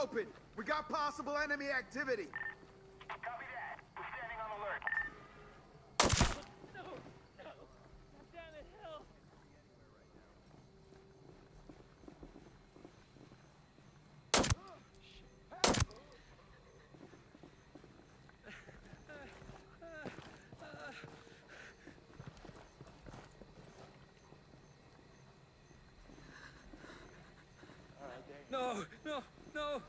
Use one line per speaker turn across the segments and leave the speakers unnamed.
Not right.
Eyes open. We got possible enemy activity.
Copy that. We're standing on alert.
No, no. Damn it, help. No, no, no.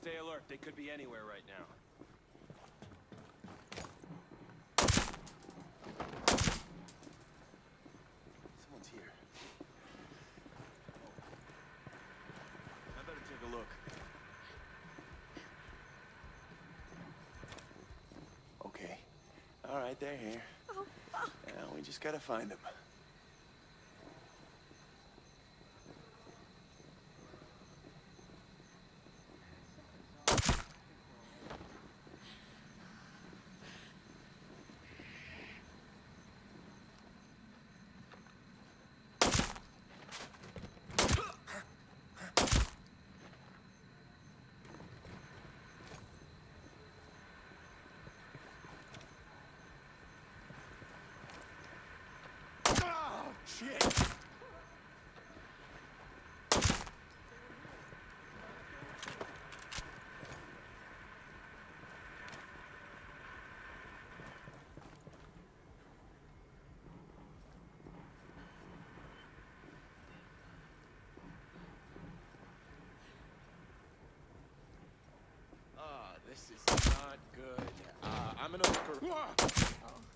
Stay alert. They could be anywhere right now. Someone's here. I better take a look. Okay. All right, they're here.
Oh, fuck.
Now we just gotta find them. Oh, shit! Ah, this is not good. Uh, I'm gonna her.